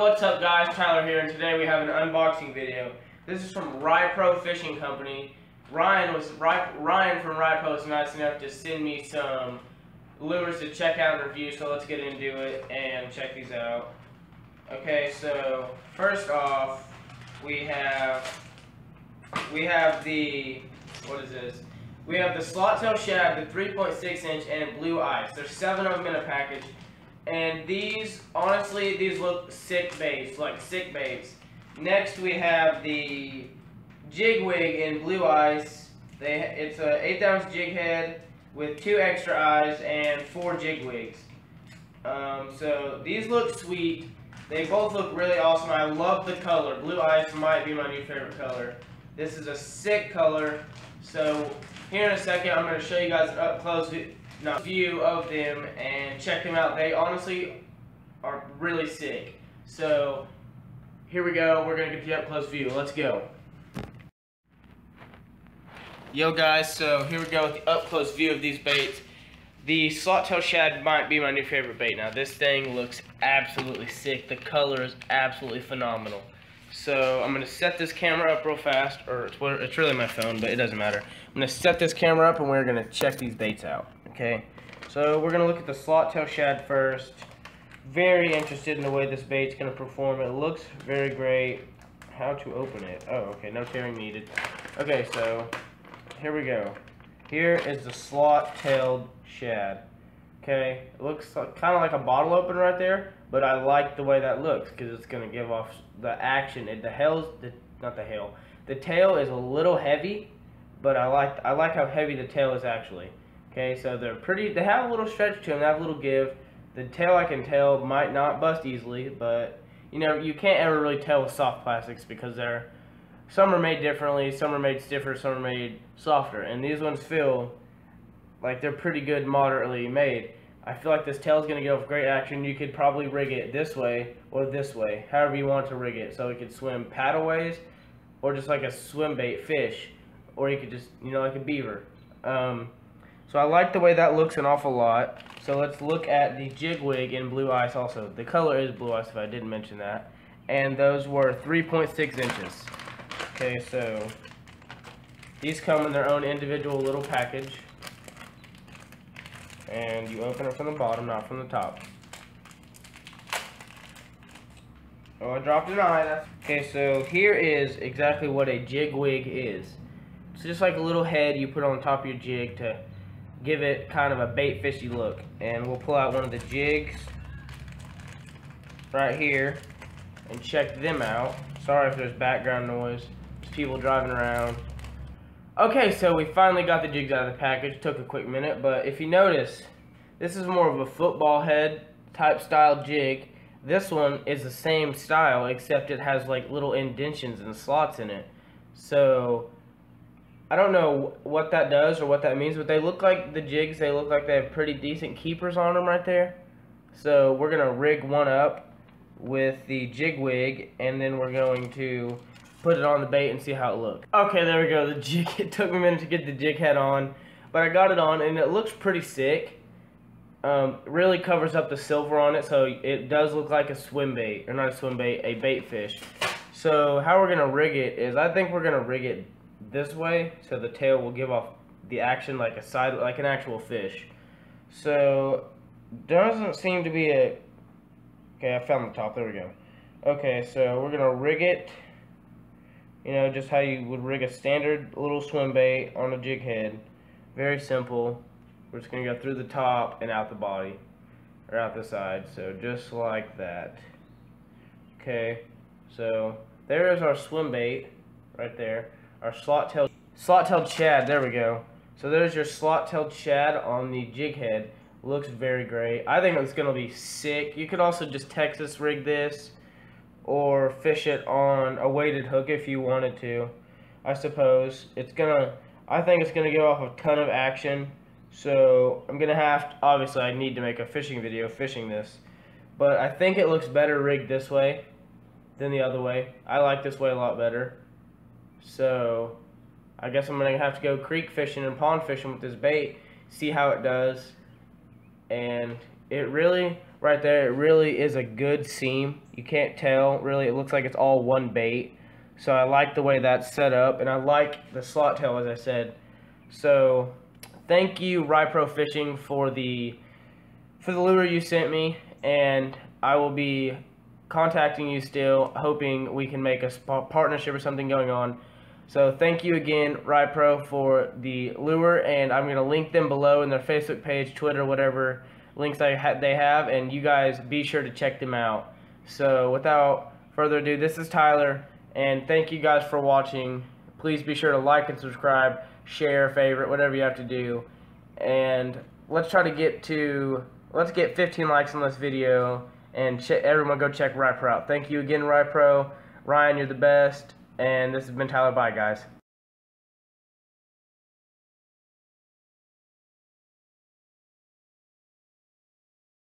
What's up guys? Tyler here, and today we have an unboxing video. This is from Rypro Fishing Company. Ryan was Ryan from Rypro was nice enough to send me some lures to check out and review, so let's get into it and check these out. Okay, so first off, we have we have the what is this? We have the slot tail shad, the 3.6 inch, and blue ice. There's seven of them in a package. And these, honestly, these look sick baits, like sick baits. Next we have the jig wig in blue ice. They, it's a 8 ounce jig head with two extra eyes and four jig wigs. Um, so these look sweet. They both look really awesome. I love the color. Blue ice might be my new favorite color. This is a sick color. So here in a second, I'm going to show you guys an up close view of them and check them out. They honestly are really sick. So here we go. We're going to get the up close view. Let's go. Yo guys, so here we go with the up close view of these baits. The slot tail shad might be my new favorite bait. Now this thing looks absolutely sick. The color is absolutely phenomenal. So I'm going to set this camera up real fast, or it's, it's really my phone, but it doesn't matter. I'm going to set this camera up and we're going to check these baits out. Okay, so we're going to look at the slot tail shad first. Very interested in the way this bait's going to perform. It looks very great. How to open it? Oh, okay, no tearing needed. Okay, so here we go. Here is the slot-tailed shad. Okay, it looks like, kind of like a bottle opener right there, but I like the way that looks because it's going to give off the action. It, the hell's, the, not the hell, the tail is a little heavy, but I like I like how heavy the tail is actually. Okay, so they're pretty, they have a little stretch to them, they have a little give. The tail, I can tell, might not bust easily, but, you know, you can't ever really tell with soft plastics because they're, some are made differently, some are made stiffer, some are made softer. And these ones feel like they're pretty good, moderately made. I feel like this tail is going to with great action. You could probably rig it this way or this way, however you want to rig it. So it could swim paddleways or just like a swim bait fish. Or you could just, you know, like a beaver. Um, so I like the way that looks an awful lot. So let's look at the jig wig in blue ice also. The color is blue ice if I didn't mention that. And those were 3.6 inches. Okay, so these come in their own individual little package. And you open it from the bottom, not from the top. Oh, I dropped an eye. Okay, so here is exactly what a jig wig is. It's just like a little head you put on top of your jig to give it kind of a bait fishy look. And we'll pull out one of the jigs right here and check them out. Sorry if there's background noise. There's people driving around. Okay, so we finally got the jigs out of the package. Took a quick minute, but if you notice, this is more of a football head type style jig. This one is the same style, except it has like little indentions and slots in it. So I don't know what that does or what that means, but they look like the jigs. They look like they have pretty decent keepers on them right there. So we're going to rig one up with the jig wig, and then we're going to put it on the bait and see how it looks. Okay, there we go. The jig, it took me a minute to get the jig head on, but I got it on, and it looks pretty sick. Um, really covers up the silver on it, so it does look like a swim bait, or not a swim bait, a bait fish. So how we're going to rig it is, I think we're going to rig it this way so the tail will give off the action like a side like an actual fish. So doesn't seem to be a okay I found the top there we go. Okay so we're gonna rig it you know just how you would rig a standard little swim bait on a jig head. Very simple. We're just gonna go through the top and out the body or out the side so just like that. Okay so there is our swim bait right there our slot-tailed slot-tailed shad. There we go. So there's your slot-tailed shad on the jig head. Looks very great. I think it's gonna be sick. You could also just Texas rig this or fish it on a weighted hook if you wanted to. I suppose it's gonna. I think it's gonna give off a ton of action. So I'm gonna have to, obviously I need to make a fishing video fishing this, but I think it looks better rigged this way than the other way. I like this way a lot better. So I guess I'm going to have to go creek fishing and pond fishing with this bait, see how it does. And it really, right there. It really is a good seam. You can't tell, really. It looks like it's all one bait. So I like the way that's set up, and I like the slot tail, as I said. So thank you, Rypro Fishing, for the for the lure you sent me, and I will be contacting you still, hoping we can make a partnership or something going on. So thank you again, Rypro, for the lure, and I'm going to link them below in their Facebook page, Twitter, whatever links they, ha they have, and you guys be sure to check them out. So without further ado, this is Tyler, and thank you guys for watching. Please be sure to like and subscribe, share, favorite, whatever you have to do. And let's try to get to, let's get 15 likes on this video, and everyone go check Rypro out. Thank you again, Rypro. Ryan, you're the best. And this has been Tyler. Bye, guys.